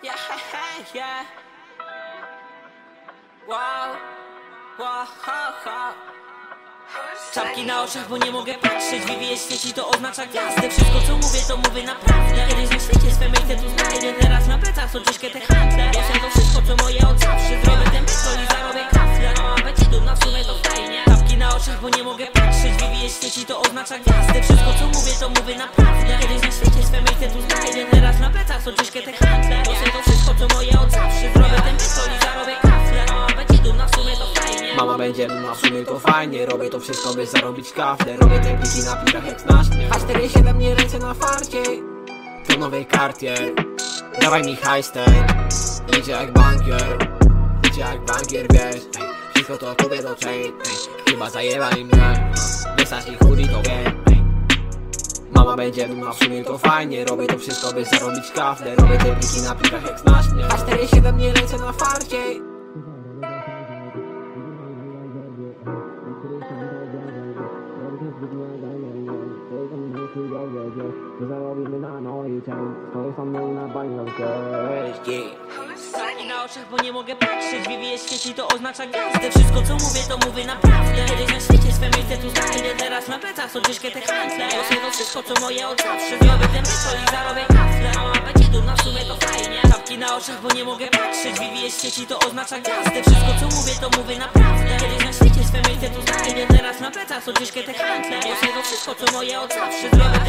Yeah, yeah. Wow, ha. Czapki na oczach, bo nie mogę patrzeć. Wywiję świeci, to oznacza gwiazdę Wszystko co mówię, to mówię naprawdę. Kiedyś na świecie swe miejsce tu znajdę. Teraz na plecach są ciężkie te handle. Wiesz, to wszystko co moje od zawsze. Zrobię ten pytol i zarobię kafle. Będzie dumna, w sumie to fajnie. Czapki na oczach, bo nie mogę patrzeć. Wywiję świeci, to oznacza gwiazdę Wszystko co mówię, to mówię naprawdę. Kiedyś na świecie swe miejsce tu znajdę. Teraz na plecach są ciężkie te handle Mama będzie no w sumie to fajnie. Robię to wszystko by zarobić kafle. Robię te pliki na plikach jak znacznie. A47 nie ręce na farcie. To nowej kartie Dawaj mi hajs ten Idzie jak bankier. Idzie jak bankier, wiesz. Wszystko to kupię do chain. Chyba zajebali mnie. Wysać ich chudy to wiem. Mama będzie no w sumie to fajnie. Robię to wszystko by zarobić kafle. Robię te pliki na plikach jak znacznie. A47 nie ręce na farcie Zarobimy na dzień Stoi są mną na bańkę na oczach, bo nie mogę patrzeć. Wywiję świeci, to oznacza gwiazdę Wszystko co mówię, to mówię naprawdę. Kiedyś na świecie swe miejsce tu znajdę. Teraz na plecach są ciężkie te handle. Niosę to wszystko co moje od zawsze. Zrobię ten i zarobię kafle. Mama będzie dumna, w sumie to fajnie. Czapki na oczach, bo nie mogę patrzeć. Wywiję świeci, to oznacza gwiazdę Wszystko co mówię, to mówię naprawdę. Kiedyś na świecie swe miejsce tu znajdę. Teraz na plecach są ciężkie te handle. Niosę to wszystko co moje od zawsze. Zrobię